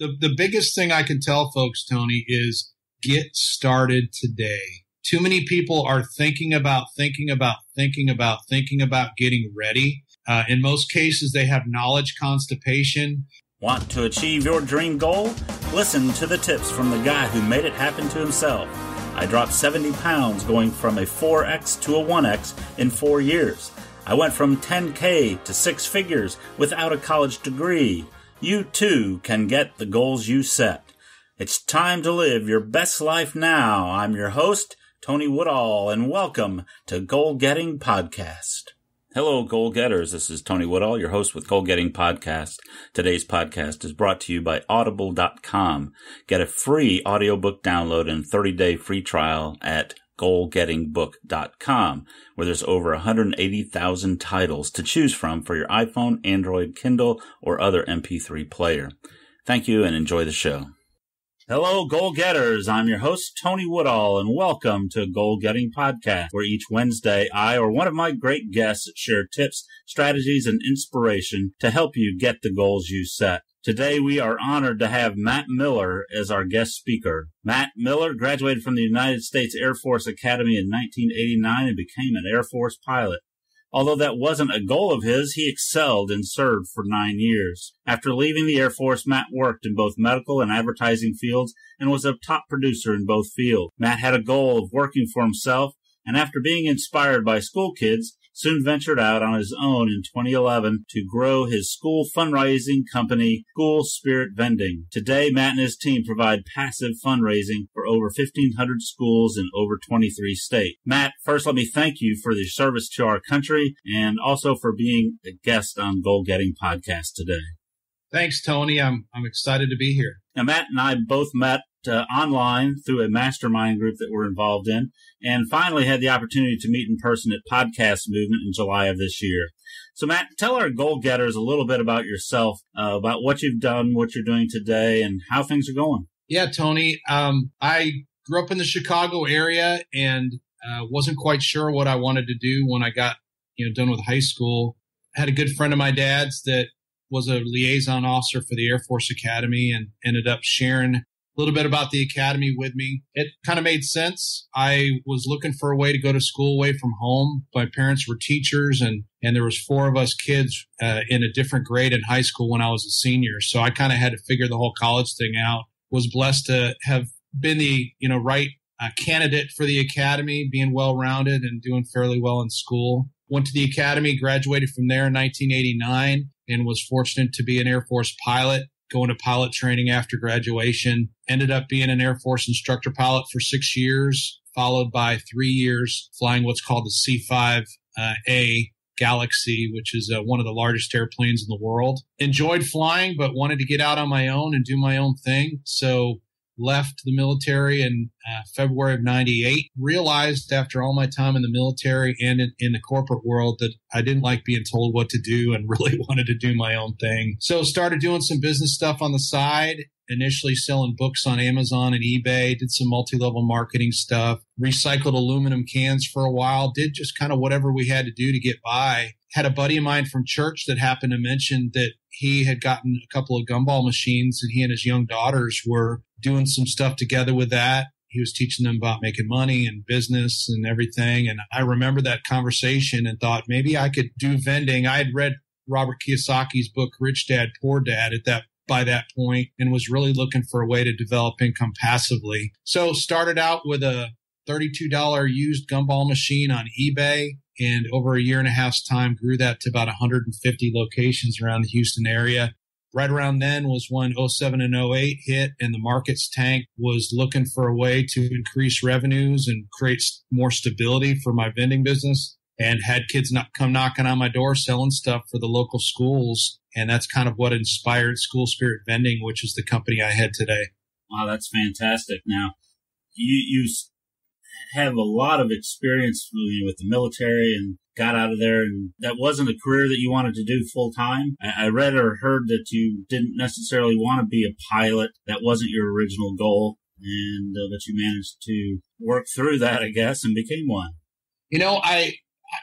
The, the biggest thing I can tell folks, Tony, is get started today. Too many people are thinking about, thinking about, thinking about, thinking about getting ready. Uh, in most cases, they have knowledge constipation. Want to achieve your dream goal? Listen to the tips from the guy who made it happen to himself. I dropped 70 pounds going from a 4X to a 1X in four years. I went from 10K to six figures without a college degree. You too can get the goals you set. It's time to live your best life now. I'm your host, Tony Woodall, and welcome to Goal Getting Podcast. Hello, goal getters. This is Tony Woodall, your host with Goal Getting Podcast. Today's podcast is brought to you by Audible.com. Get a free audiobook download and 30 day free trial at goalgettingbook.com, where there's over 180,000 titles to choose from for your iPhone, Android, Kindle, or other MP3 player. Thank you and enjoy the show. Hello, goal getters. I'm your host, Tony Woodall, and welcome to Goal Getting Podcast, where each Wednesday I or one of my great guests share tips, strategies, and inspiration to help you get the goals you set. Today we are honored to have Matt Miller as our guest speaker. Matt Miller graduated from the United States Air Force Academy in 1989 and became an Air Force pilot. Although that wasn't a goal of his, he excelled and served for nine years. After leaving the Air Force, Matt worked in both medical and advertising fields and was a top producer in both fields. Matt had a goal of working for himself, and after being inspired by school kids, soon ventured out on his own in 2011 to grow his school fundraising company, School Spirit Vending. Today, Matt and his team provide passive fundraising for over 1,500 schools in over 23 states. Matt, first let me thank you for your service to our country and also for being a guest on Goal Getting Podcast today. Thanks, Tony. I'm, I'm excited to be here. Now, Matt and I both met uh, online through a mastermind group that we're involved in, and finally had the opportunity to meet in person at Podcast Movement in July of this year. So, Matt, tell our goal getters a little bit about yourself, uh, about what you've done, what you're doing today, and how things are going. Yeah, Tony. Um, I grew up in the Chicago area and uh, wasn't quite sure what I wanted to do when I got you know done with high school. I had a good friend of my dad's that was a liaison officer for the Air Force Academy and ended up sharing a little bit about the academy with me. It kind of made sense. I was looking for a way to go to school away from home. My parents were teachers and, and there was four of us kids uh, in a different grade in high school when I was a senior. So I kind of had to figure the whole college thing out. Was blessed to have been the, you know, right uh, candidate for the academy, being well rounded and doing fairly well in school. Went to the academy, graduated from there in 1989 and was fortunate to be an Air Force pilot going to pilot training after graduation. Ended up being an Air Force instructor pilot for six years, followed by three years flying what's called the C5A uh, Galaxy, which is uh, one of the largest airplanes in the world. Enjoyed flying, but wanted to get out on my own and do my own thing. So left the military in uh, February of 98. Realized after all my time in the military and in, in, the corporate world that I didn't like being told what to do and really wanted to do my own thing. So started doing some business stuff on the side. Initially selling books on Amazon and eBay, did some multi level marketing stuff, recycled aluminum cans for a while, did just kind of whatever we had to do to get by. Had a buddy of mine from church that happened to mention that he had gotten a couple of gumball machines and he and his young daughters were doing some stuff together with that. He was teaching them about making money and business and everything. And I remember that conversation and thought maybe I could do vending. I had read Robert Kiyosaki's book, Rich Dad, Poor Dad at that by that point and was really looking for a way to develop income passively. So started out with a $32 used gumball machine on eBay and over a year and a half's time grew that to about 150 locations around the Houston area. Right around then was when 07 and 08 hit and the markets tank was looking for a way to increase revenues and create more stability for my vending business and had kids not come knocking on my door selling stuff for the local schools and that's kind of what inspired school spirit vending which is the company i head today. Wow that's fantastic. Now you you have a lot of experience with the military and got out of there and that wasn't a career that you wanted to do full time. I, read or heard that you didn't necessarily want to be a pilot. That wasn't your original goal and uh, that you managed to work through that, I guess, and became one. You know, I,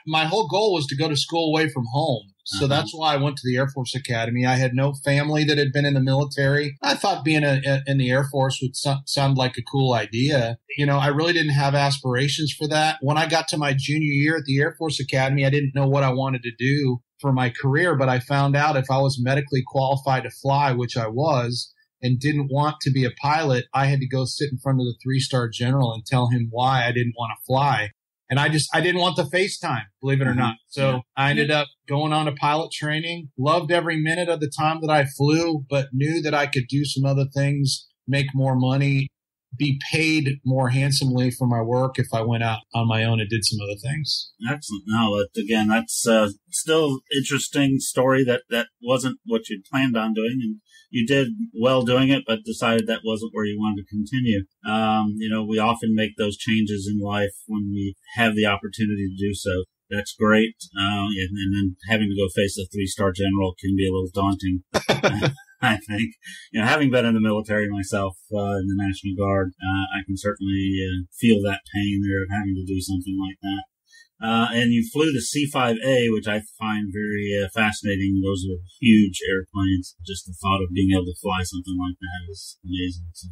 my whole goal was to go to school away from home. So uh-huh. that's why I went to the Air Force Academy. I had no family that had been in the military. I thought being a, a, in the Air Force would so, sound like a cool idea. You know, I really didn't have aspirations for that. When I got to my junior year at the Air Force Academy, I didn't know what I wanted to do for my career, but I found out if I was medically qualified to fly, which I was, and didn't want to be a pilot, I had to go sit in front of the three star general and tell him why I didn't want to fly. And I just, I didn't want the FaceTime, believe it or mm-hmm. not. So yeah. I ended up going on to pilot training, loved every minute of the time that I flew, but knew that I could do some other things, make more money, be paid more handsomely for my work if I went out on my own and did some other things. Excellent. No, again, that's uh, still interesting story that that wasn't what you'd planned on doing, and you did well doing it, but decided that wasn't where you wanted to continue. Um, you know, we often make those changes in life when we have the opportunity to do so. That's great. Uh, and, and then having to go face a three star general can be a little daunting. I think, you know, having been in the military myself uh, in the National Guard, uh, I can certainly uh, feel that pain there of having to do something like that. Uh, and you flew the C5A, which I find very uh, fascinating. Those are huge airplanes. Just the thought of being able to fly something like that is amazing. So.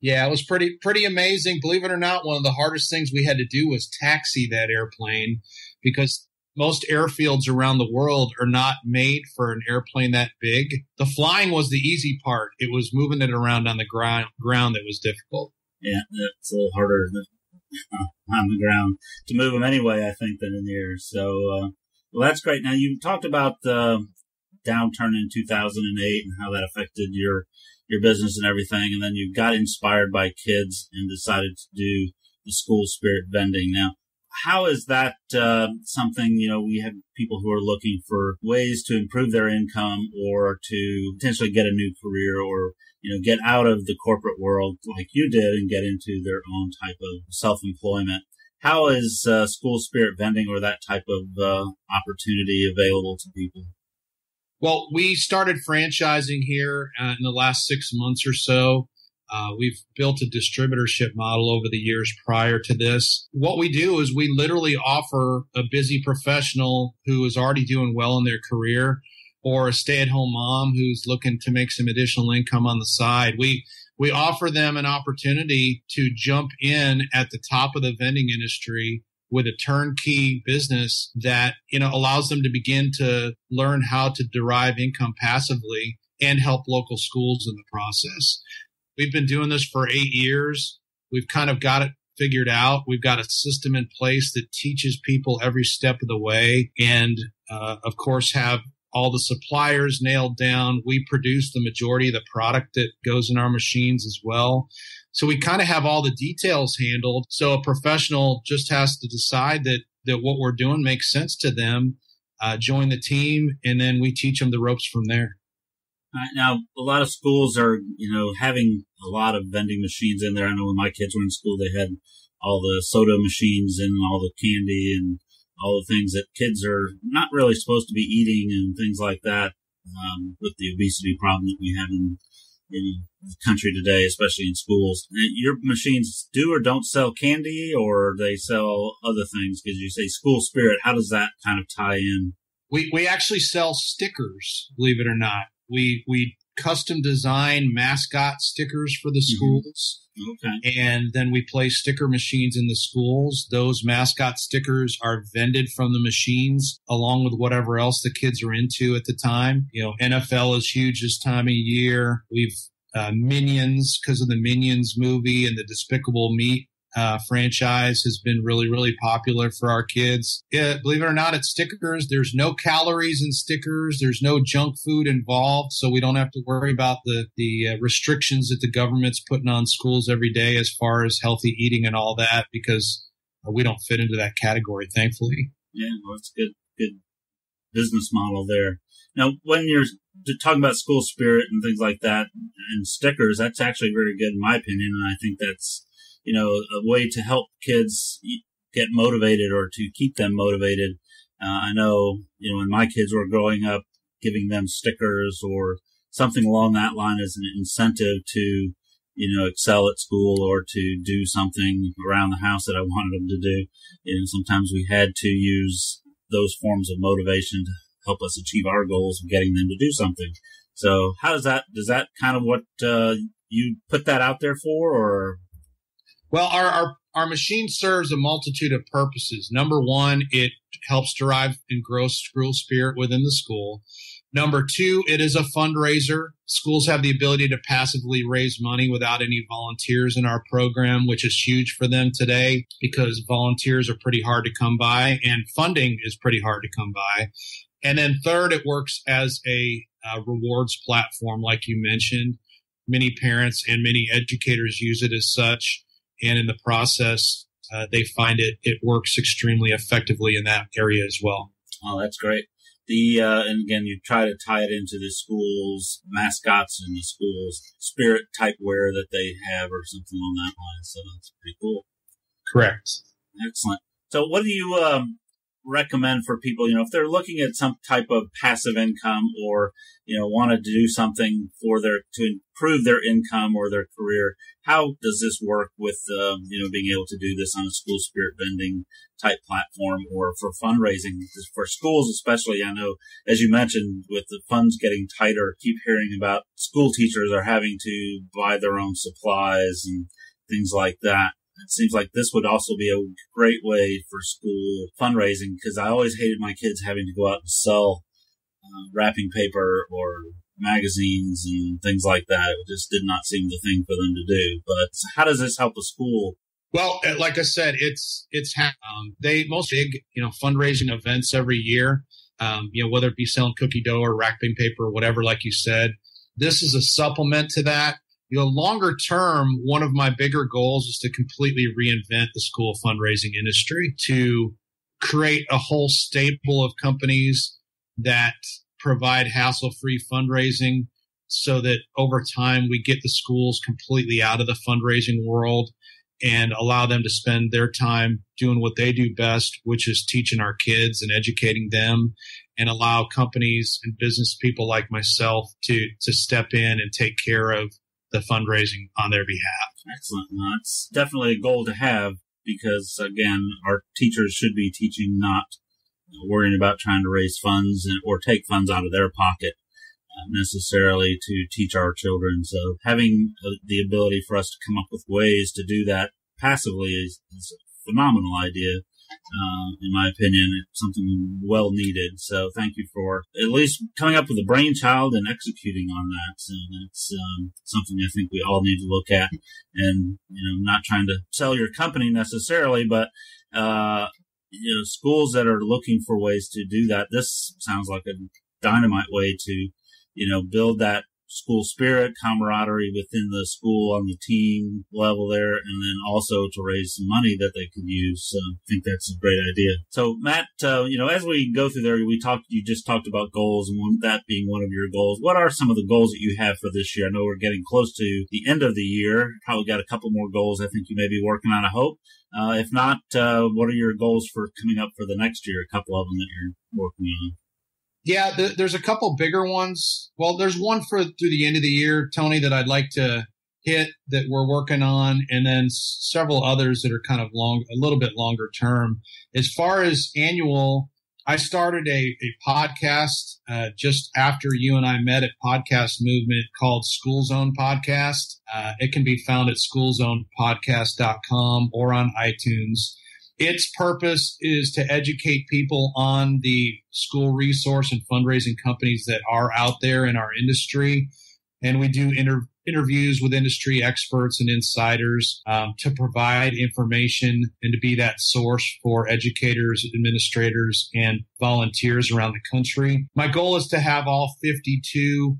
Yeah, it was pretty pretty amazing. Believe it or not, one of the hardest things we had to do was taxi that airplane because most airfields around the world are not made for an airplane that big. The flying was the easy part. It was moving it around on the ground ground that was difficult. Yeah, it's a little harder on the ground to move them anyway, I think, than in the air. So, uh, well, that's great. Now, you talked about the downturn in 2008 and how that affected your your business and everything, and then you got inspired by kids and decided to do the school spirit vending. Now, how is that uh, something you know we have people who are looking for ways to improve their income or to potentially get a new career or you know, get out of the corporate world like you did and get into their own type of self-employment. How is uh, school spirit vending or that type of uh, opportunity available to people? Well, we started franchising here uh, in the last six months or so. Uh, we've built a distributorship model over the years prior to this. What we do is we literally offer a busy professional who is already doing well in their career or a stay-at-home mom who's looking to make some additional income on the side. We we offer them an opportunity to jump in at the top of the vending industry with a turnkey business that you know allows them to begin to learn how to derive income passively and help local schools in the process. We've been doing this for 8 years. We've kind of got it figured out. We've got a system in place that teaches people every step of the way and uh, of course have all the suppliers nailed down. We produce the majority of the product that goes in our machines as well. So we kind of have all the details handled. So a professional just has to decide that that what we're doing makes sense to them, uh, join the team, and then we teach them the ropes from there. now, a lot of schools are, you know, having a lot of vending machines in there. I know when my kids were in school, they had all the soda machines and all the candy and all the things that kids are not really supposed to be eating and things like that um, with the obesity problem that we have in, in the country today, especially in schools. Your machines do or don't sell candy or they sell other things? Because you say school spirit, how does that kind of tie in? We, we actually sell stickers, believe it or not. We, we custom design mascot stickers for the mm-hmm. schools. Okay. And then we place sticker machines in the schools. Those mascot stickers are vended from the machines along with whatever else the kids are into at the time. You know, NFL is huge this time of year. We've uh, Minions because of the Minions movie and the Despicable Me uh, franchise has been really, really popular for our kids. Believe it or not, it's stickers. There's no calories in stickers. There's no junk food involved, so we don't have to worry about the the uh, restrictions that the government's putting on schools every day as far as healthy eating and all that because uh, we don't fit into that category, thankfully. Yeah, well, it's good, good business model there. Now, when you're talking about school spirit and things like that and stickers, that's actually very good in my opinion, and I think that's you know, a way to help kids get motivated or to keep them motivated. Uh, I know, you know, when my kids were growing up, giving them stickers or something along that line as an incentive to, you know, excel at school or to do something around the house that I wanted them to do. You know, sometimes we had to use those forms of motivation to help us achieve our goals of getting them to do something. So how does that, does that kind of what, uh, you put that out there for or? Well, our, our, our machine serves a multitude of purposes. Number one, it helps drive and grow school spirit within the school. Number two, it is a fundraiser. Schools have the ability to passively raise money without any volunteers in our program, which is huge for them today because volunteers are pretty hard to come by and funding is pretty hard to come by. And then third, it works as a rewards platform, like you mentioned. Many parents and many educators use it as such. And in the process, uh, they find it, it works extremely effectively in that area as well. Oh, that's great. The, uh, and again, you try to tie it into the school's mascots and the school's spirit type wear that they have or something on that line. So that's pretty cool. Correct. Excellent. So what do you, um, recommend for people, you know, if they're looking at some type of passive income or, you know, wanted to do something for their, to improve their income or their career, how does this work with, um, you know, being able to do this on a school spirit vending type platform or for fundraising for schools, especially? I know, as you mentioned, with the funds getting tighter, keep hearing about school teachers are having to buy their own supplies and things like that. It seems like this would also be a great way for school fundraising because I always hated my kids having to go out and sell uh, wrapping paper or magazines and things like that. It just did not seem the thing for them to do. But how does this help a school? Well, uh, like I said, it's it's um, they most big you know fundraising events every year. Um, you know whether it be selling cookie dough or wrapping paper or whatever, like you said. This is a supplement to that you know, longer term, one of my bigger goals is to completely reinvent the school fundraising industry to create a whole stable of companies that provide hassle free fundraising so that over time we get the schools completely out of the fundraising world and allow them to spend their time doing what they do best, which is teaching our kids and educating them and allow companies and business people like myself to, to step in and take care of the fundraising on their behalf. Excellent. Well, that's definitely a goal to have because, again, our teachers should be teaching, not worrying about trying to raise funds or take funds out of their pocket uh, necessarily to teach our children. So having uh, the ability for us to come up with ways to do that passively is, is a phenomenal idea uh, in my opinion. It's something well needed. So thank you for at least coming up with a brainchild and executing on that. So that's um, something I think we all need to look at. And you know, not trying to sell your company necessarily, but uh, you know, schools that are looking for ways to do that. This sounds like a dynamite way to you know build that school spirit, camaraderie within the school on the team level there, and then also to raise some money that they could use. So I think that's a great idea. So Matt, uh, you know, as we go through there, we talked, you just talked about goals and one, that being one of your goals. What are some of the goals that you have for this year? I know we're getting close to the end of the year. Probably got a couple more goals I think you may be working on, I hope. Uh, if not, uh, what are your goals for coming up for the next year? A couple of them that you're working on. Yeah, th- there's a couple bigger ones. Well, there's one for through the end of the year, Tony, that I'd like to hit that we're working on, and then several others that are kind of long, a little bit longer term. As far as annual, I started a, a podcast uh, just after you and I met at Podcast Movement called School Zone Podcast. Uh, it can be found at schoolzonepodcast.com or on iTunes. Its purpose is to educate people on the school resource and fundraising companies that are out there in our industry. And we do inter- interviews with industry experts and insiders um, to provide information and to be that source for educators, administrators, and volunteers around the country. My goal is to have all 52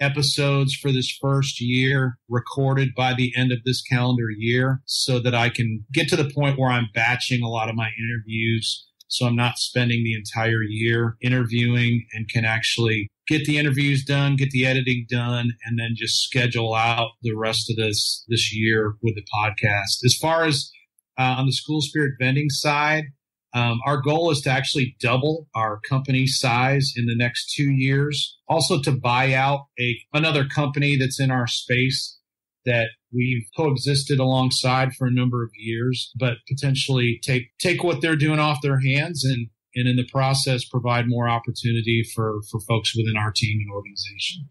episodes for this first year recorded by the end of this calendar year so that I can get to the point where I'm batching a lot of my interviews. So I'm not spending the entire year interviewing and can actually get the interviews done, get the editing done, and then just schedule out the rest of this this year with the podcast. As far as uh, on the school spirit vending side, um, our goal is to actually double our company size in the next two years. Also to buy out a another company that's in our space that we've coexisted alongside for a number of years, but potentially take take what they're doing off their hands and and in the process provide more opportunity for, for folks within our team and organization.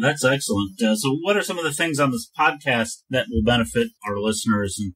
That's excellent. Uh, so, what are some of the things on this podcast that will benefit our listeners and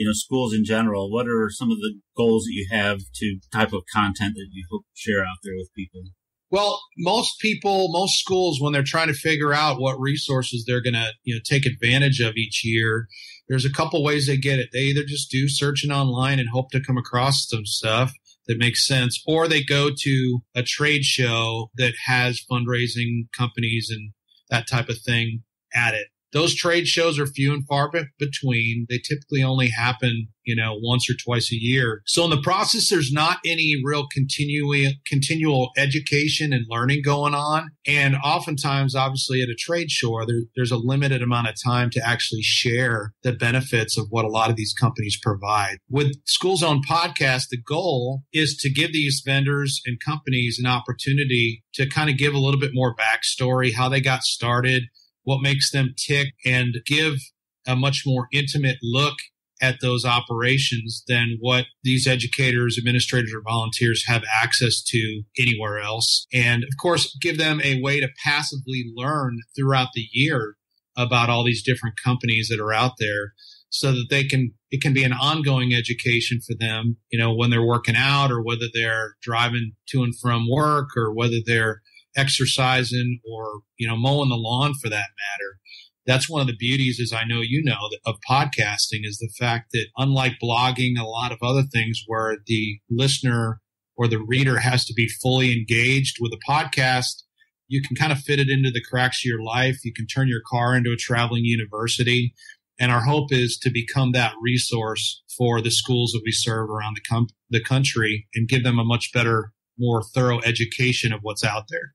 you know schools in general? What are some of the goals that you have to type of content that you hope to share out there with people? Well, most people, most schools, when they're trying to figure out what resources they're going to, you know, take advantage of each year, there's a couple ways they get it. They either just do searching online and hope to come across some stuff that makes sense, or they go to a trade show that has fundraising companies and that type of thing at it. Those trade shows are few and far between. They typically only happen, you know, once or twice a year. So in the process, there's not any real continuing, continual education and learning going on. And oftentimes, obviously at a trade show, there, there's a limited amount of time to actually share the benefits of what a lot of these companies provide. With School Zone Podcast, the goal is to give these vendors and companies an opportunity to kind of give a little bit more backstory, how they got started, what makes them tick and give a much more intimate look at those operations than what these educators, administrators, or volunteers have access to anywhere else. And of course, give them a way to passively learn throughout the year about all these different companies that are out there so that they can, it can be an ongoing education for them, you know, when they're working out or whether they're driving to and from work or whether they're exercising or, you know, mowing the lawn for that matter. That's one of the beauties, as I know you know, of podcasting is the fact that unlike blogging, a lot of other things where the listener or the reader has to be fully engaged with a podcast, you can kind of fit it into the cracks of your life. You can turn your car into a traveling university. And our hope is to become that resource for the schools that we serve around the, com- the country and give them a much better, more thorough education of what's out there.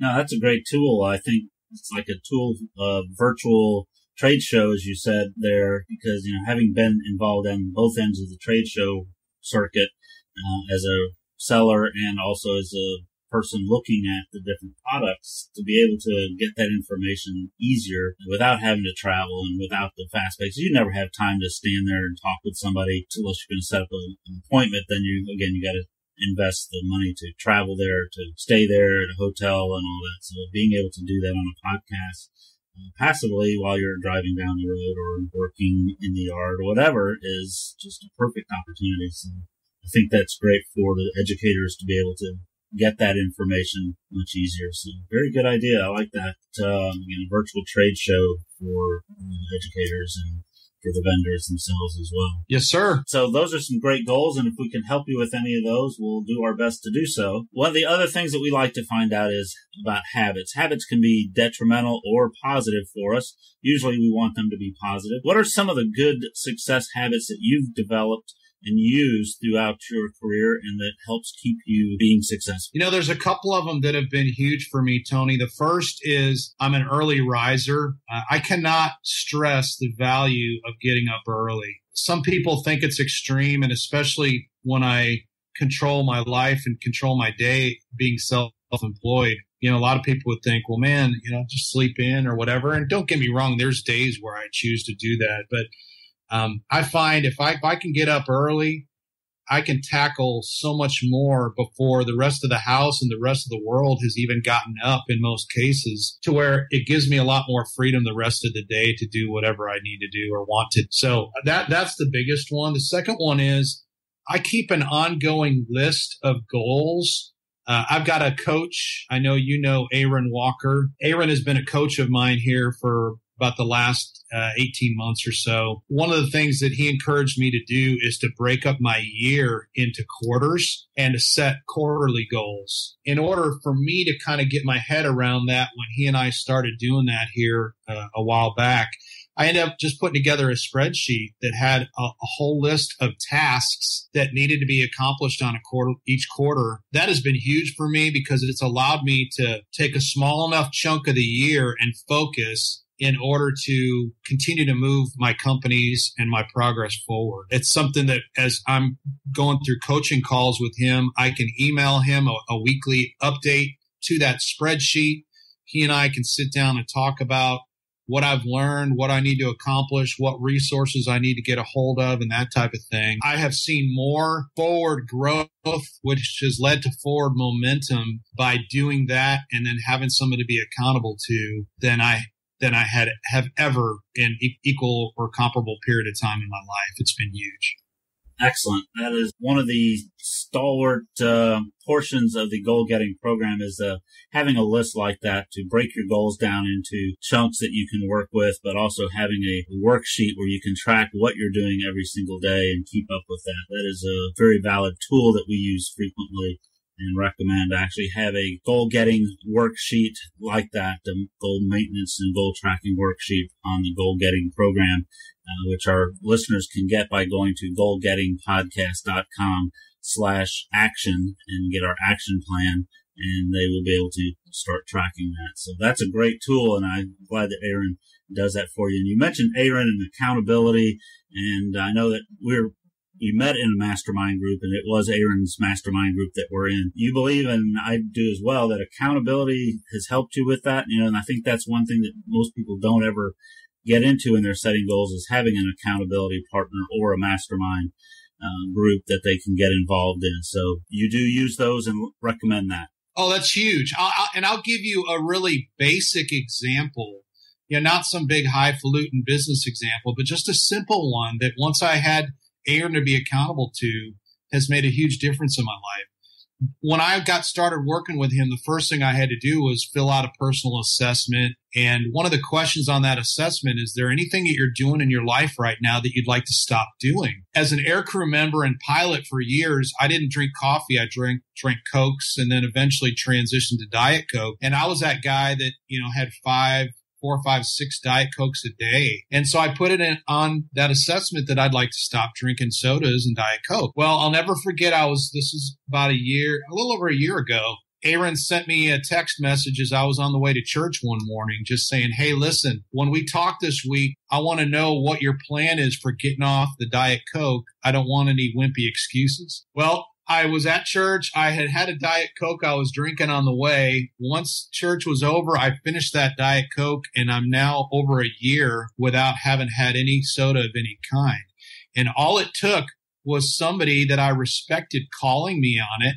No, that's a great tool. I think it's like a tool, uh, virtual trade show, as you said there, because, you know, having been involved on both ends of the trade show circuit, uh, as a seller and also as a person looking at the different products to be able to get that information easier without having to travel and without the fast pace. You never have time to stand there and talk with somebody unless you're going to set up an appointment. Then you, again, you got to invest the money to travel there, to stay there at a hotel and all that. So being able to do that on a podcast uh, passively while you're driving down the road or working in the yard or whatever is just a perfect opportunity. So I think that's great for the educators to be able to get that information much easier. So very good idea. I like that. Um, again, a virtual trade show for uh, educators and for the vendors themselves as well. Yes, sir. So those are some great goals, and if we can help you with any of those, we'll do our best to do so. One of the other things that we like to find out is about habits. Habits can be detrimental or positive for us. Usually we want them to be positive. What are some of the good success habits that you've developed and use throughout your career and that helps keep you being successful? You know, there's a couple of them that have been huge for me, Tony. The first is I'm an early riser. Uh, I cannot stress the value of getting up early. Some people think it's extreme, and especially when I control my life and control my day being self employed. You know, a lot of people would think, well, man, you know, just sleep in or whatever. And don't get me wrong, there's days where I choose to do that. But um, I find if I, if I can get up early, I can tackle so much more before the rest of the house and the rest of the world has even gotten up in most cases to where it gives me a lot more freedom the rest of the day to do whatever I need to do or want to. So that, that's the biggest one. The second one is I keep an ongoing list of goals. Uh, I've got a coach. I know you know Aaron Walker. Aaron has been a coach of mine here for about the last uh, 18 months or so. One of the things that he encouraged me to do is to break up my year into quarters and to set quarterly goals. In order for me to kind of get my head around that when he and I started doing that here uh, a while back, I ended up just putting together a spreadsheet that had a, a, whole list of tasks that needed to be accomplished on a quarter each quarter. That has been huge for me because it's allowed me to take a small enough chunk of the year and focus in order to continue to move my companies and my progress forward. It's something that as I'm going through coaching calls with him, I can email him a, a weekly update to that spreadsheet. He and I can sit down and talk about what I've learned, what I need to accomplish, what resources I need to get a hold of, and that type of thing. I have seen more forward growth, which has led to forward momentum by doing that and then having somebody to be accountable to than I than I had have ever in equal or comparable period of time in my life. It's been huge. Excellent. That is one of the stalwart uh, portions of the goal getting program is uh, having a list like that to break your goals down into chunks that you can work with, but also having a worksheet where you can track what you're doing every single day and keep up with that. That is a very valid tool that we use frequently and recommend actually have a goal getting worksheet like that, the goal maintenance and goal tracking worksheet on the goal getting program, uh, which our listeners can get by going to goalgettingpodcast.com slash action and get our action plan and they will be able to start tracking that. So that's a great tool and I'm glad that Aaron does that for you. And you mentioned Aaron and accountability and I know that we're we met in a mastermind group and it was Aaron's mastermind group that we're in. You believe, and I do as well, that accountability has helped you with that. You know, and I think that's one thing that most people don't ever get into in their setting goals is having an accountability partner or a mastermind uh, group that they can get involved in. So you do use those and recommend that. Oh, that's huge. I'll, I'll, and I'll give you a really basic example. You know, not some big highfalutin business example, but just a simple one that once I had Aaron to be accountable to has made a huge difference in my life. When I got started working with him, the first thing I had to do was fill out a personal assessment. And one of the questions on that assessment is there anything that you're doing in your life right now that you'd like to stop doing? As an aircrew member and pilot for years, I didn't drink coffee. I drank, drank Cokes and then eventually transitioned to Diet Coke. And I was that guy that, you know, had five, four, five, six Diet Cokes a day. And so I put it in on that assessment that I'd like to stop drinking sodas and Diet Coke. Well, I'll never forget. I was, this is about a year, a little over a year ago. Aaron sent me a text message as I was on the way to church one morning, just saying, Hey, listen, when we talk this week, I want to know what your plan is for getting off the Diet Coke. I don't want any wimpy excuses. Well, I was at church. I had had a Diet Coke I was drinking on the way. Once church was over, I finished that Diet Coke and I'm now over a year without having had any soda of any kind. And all it took was somebody that I respected calling me on it.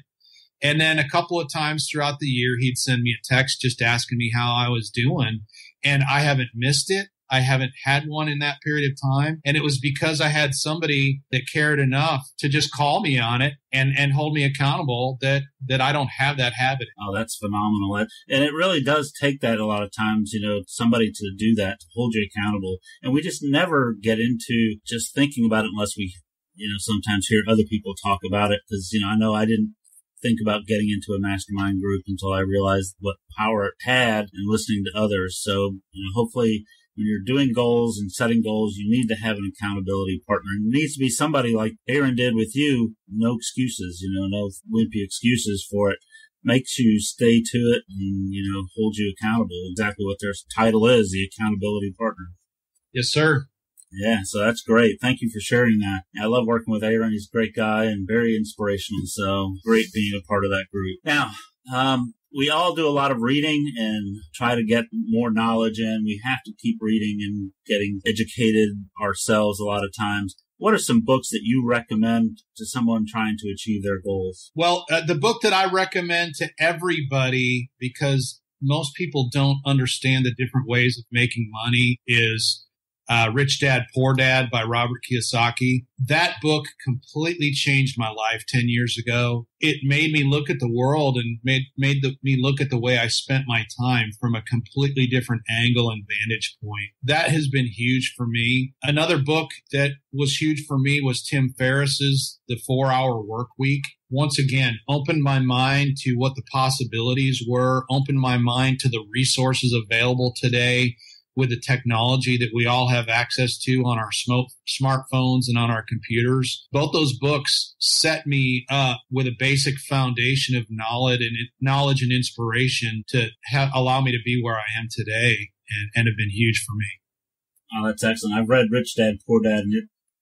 And then a couple of times throughout the year, he'd send me a text just asking me how I was doing. And I haven't missed it. I haven't had one in that period of time. And it was because I had somebody that cared enough to just call me on it and, and hold me accountable that, that I don't have that habit. Oh, that's phenomenal. And it really does take that a lot of times, you know, somebody to do that, to hold you accountable. And we just never get into just thinking about it unless we, you know, sometimes hear other people talk about it. Cause, you know, I know I didn't think about getting into a mastermind group until I realized what power it had in listening to others. So, you know, hopefully when you're doing goals and setting goals, you need to have an accountability partner. And it needs to be somebody like Aaron did with you. No excuses, you know, no wimpy excuses for it. Makes you stay to it and, you know, hold you accountable. Exactly what their title is, the accountability partner. Yes, sir. Yeah, so that's great. Thank you for sharing that. I love working with Aaron. He's a great guy and very inspirational. So great being a part of that group. Now, um, we all do a lot of reading and try to get more knowledge in. We have to keep reading and getting educated ourselves a lot of times. What are some books that you recommend to someone trying to achieve their goals? Well, uh, the book that I recommend to everybody because most people don't understand the different ways of making money is uh, Rich Dad Poor Dad by Robert Kiyosaki. That book completely changed my life 10 years ago. It made me look at the world and made, made the, me look at the way I spent my time from a completely different angle and vantage point. That has been huge for me. Another book that was huge for me was Tim Ferriss's The Four Hour Work Week once again opened my mind to what the possibilities were, opened my mind to the resources available today, with the technology that we all have access to on our smoke, smartphones and on our computers. Both those books set me up with a basic foundation of knowledge and knowledge and inspiration to ha- allow me to be where I am today and, and have been huge for me. Oh, that's excellent. I've read Rich Dad Poor Dad and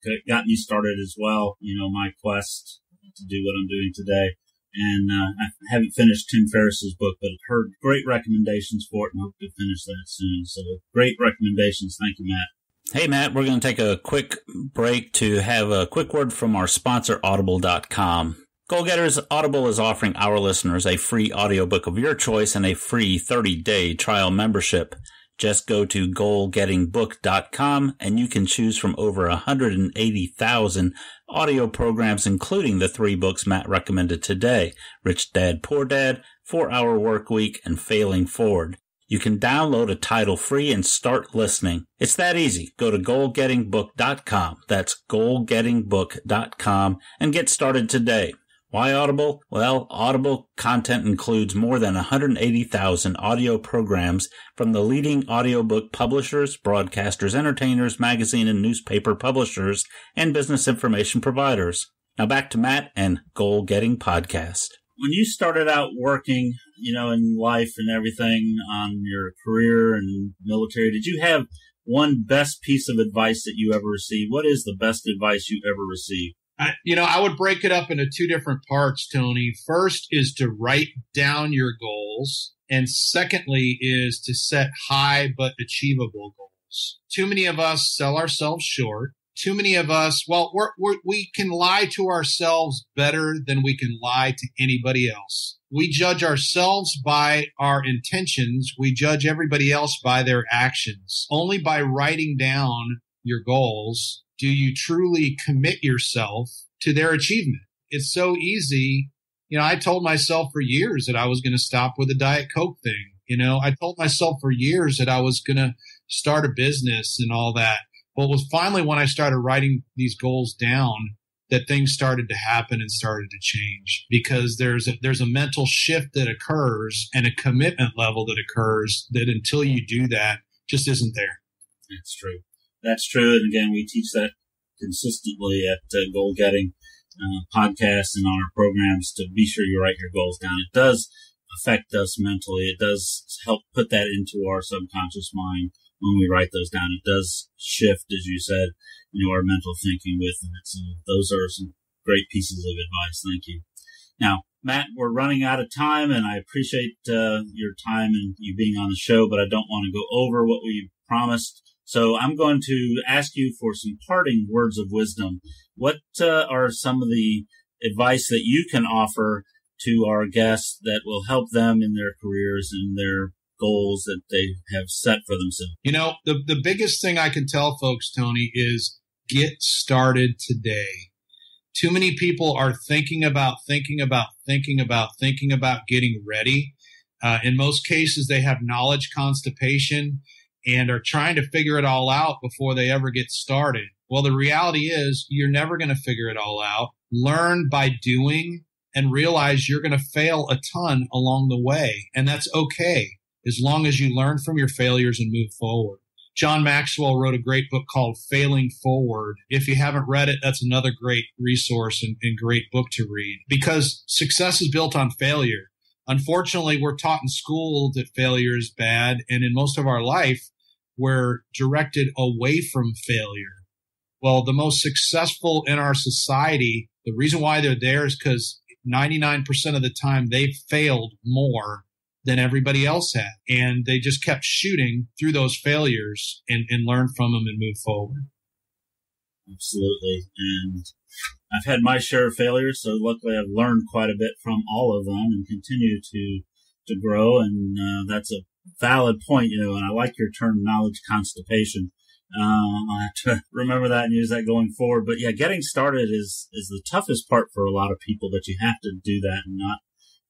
it got me started as well. You know, my quest to do what I'm doing today. And uh, I haven't finished Tim Ferriss's book, but I've heard great recommendations for it and hope to finish that soon. So great recommendations. Thank you, Matt. Hey, Matt, we're going to take a quick break to have a quick word from our sponsor, Audible.com. Goalgetters Audible is offering our listeners a free audiobook of your choice and a free 30-day trial membership. Just go to goalgettingbook.com and you can choose from over 180,000 audio programs, including the three books Matt recommended today, Rich Dad, Poor Dad, 4 Hour Work Week, and Failing Forward. You can download a title free and start listening. It's that easy. Go to goalgettingbook.com. That's goalgettingbook.com and get started today. Why Audible? Well, Audible content includes more than 180,000 audio programs from the leading audiobook publishers, broadcasters, entertainers, magazine and newspaper publishers, and business information providers. Now back to Matt and Goal Getting Podcast. When you started out working, you know, in life and everything on your career and military, did you have one best piece of advice that you ever received? What is the best advice you've ever received? I, you know, I would break it up into two different parts, Tony. First is to write down your goals. And secondly is to set high but achievable goals. Too many of us sell ourselves short. Too many of us, well, we're, we're, we can lie to ourselves better than we can lie to anybody else. We judge ourselves by our intentions. We judge everybody else by their actions. Only by writing down your goals do you truly commit yourself to their achievement? It's so easy. You know, I told myself for years that I was going to stop with the Diet Coke thing. You know, I told myself for years that I was going to start a business and all that. But it was finally when I started writing these goals down that things started to happen and started to change because there's a, there's a mental shift that occurs and a commitment level that occurs that until you do that just isn't there. That's true that's true. And again, we teach that consistently at uh, goal getting uh, podcasts and on our programs to be sure you write your goals down. It does affect us mentally. It does help put that into our subconscious mind when we write those down. It does shift, as you said, you know, our mental thinking with it. So those are some great pieces of advice. Thank you. Now, Matt, we're running out of time, and I appreciate uh, your time and you being on the show, but I don't want to go over what we promised. So I'm going to ask you for some parting words of wisdom. What uh, are some of the advice that you can offer to our guests that will help them in their careers and their goals that they have set for themselves? You know, the, the biggest thing I can tell folks, Tony, is get started today. Too many people are thinking about, thinking about, thinking about, thinking about getting ready. Uh, in most cases, they have knowledge constipation and are trying to figure it all out before they ever get started. Well, the reality is you're never going to figure it all out. Learn by doing and realize you're going to fail a ton along the way. And that's okay as long as you learn from your failures and move forward. John Maxwell wrote a great book called Failing Forward. If you haven't read it, that's another great resource and, and great book to read because success is built on failure. Unfortunately, we're taught in school that failure is bad. And in most of our life, were directed away from failure. Well, the most successful in our society, the reason why they're there is because 99% of the time they've failed more than everybody else had. And they just kept shooting through those failures and, and learn from them and move forward. Absolutely. And I've had my share of failures, so luckily I've learned quite a bit from all of them and continue to to grow. And uh, that's a valid point, you know, and I like your term knowledge constipation. Uh, I have to remember that and use that going forward. But yeah, getting started is, is the toughest part for a lot of people, but you have to do that and not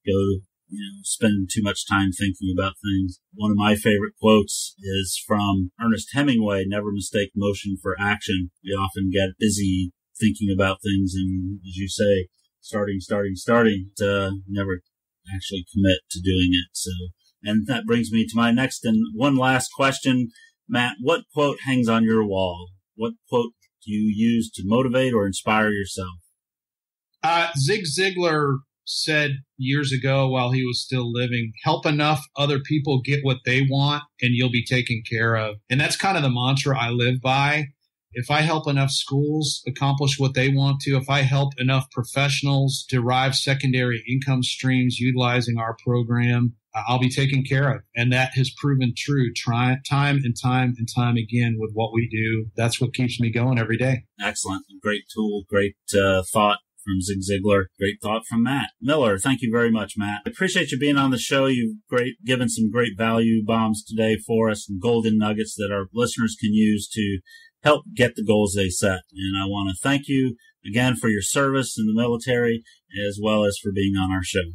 go, you know, spend too much time thinking about things. One of my favorite quotes is from Ernest Hemingway, never mistake motion for action. We often get busy thinking about things and, as you say, starting, starting, starting to never actually commit to doing it. So and that brings me to my next and one last question. Matt, what quote hangs on your wall? What quote do you use to motivate or inspire yourself? Uh, Zig Ziglar said years ago while he was still living, help enough other people get what they want and you'll be taken care of. And that's kind of the mantra I live by if I help enough schools accomplish what they want to, if I help enough professionals derive secondary income streams utilizing our program, I'll be taken care of. And that has proven true try, time and time and time again with what we do. That's what keeps me going every day. Excellent. Great tool. Great uh, thought from Zig Ziglar. Great thought from Matt Miller. Thank you very much, Matt. I appreciate you being on the show. You've great given some great value bombs today for us, some golden nuggets that our listeners can use to help get the goals they set. And I want to thank you again for your service in the military as well as for being on our show.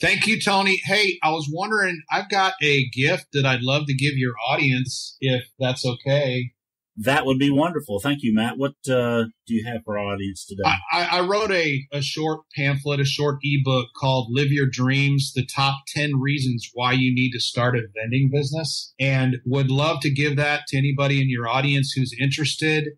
Thank you, Tony. Hey, I was wondering, I've got a gift that I'd love to give your audience, if that's okay. That would be wonderful. Thank you, Matt. What uh, do you have for our audience today? I, I wrote a, a short pamphlet, a short ebook called Live Your Dreams The Top 10 Reasons Why You Need to Start a Vending Business. And would love to give that to anybody in your audience who's interested.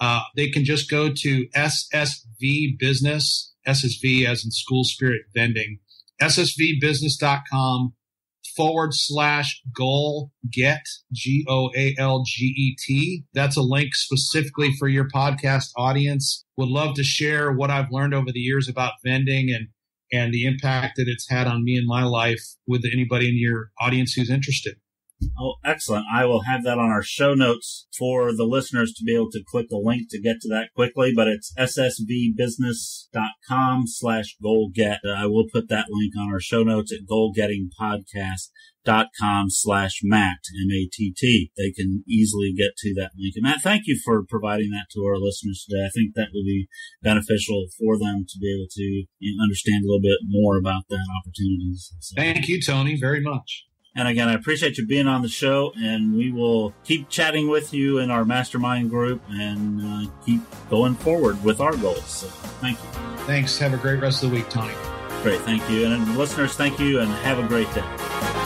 Uh, they can just go to SSV Business, SSV as in School Spirit Vending, ssvbusiness.com forward slash goal get G O A L G E T. That's a link specifically for your podcast audience. Would love to share what I've learned over the years about vending and and the impact that it's had on me in my life with anybody in your audience who's interested. Oh, excellent. I will have that on our show notes for the listeners to be able to click the link to get to that quickly, but it's ssvbusiness.com slash goalget. Uh, I will put that link on our show notes at goalgettingpodcast.com slash Matt, M-A-T-T. They can easily get to that link. And Matt, thank you for providing that to our listeners today. I think that will be beneficial for them to be able to understand a little bit more about that opportunities. So. Thank you, Tony, very much. And again, I appreciate you being on the show, and we will keep chatting with you in our mastermind group and uh, keep going forward with our goals. So thank you. Thanks. Have a great rest of the week, Tony. Great. Thank you. And listeners, thank you, and have a great day.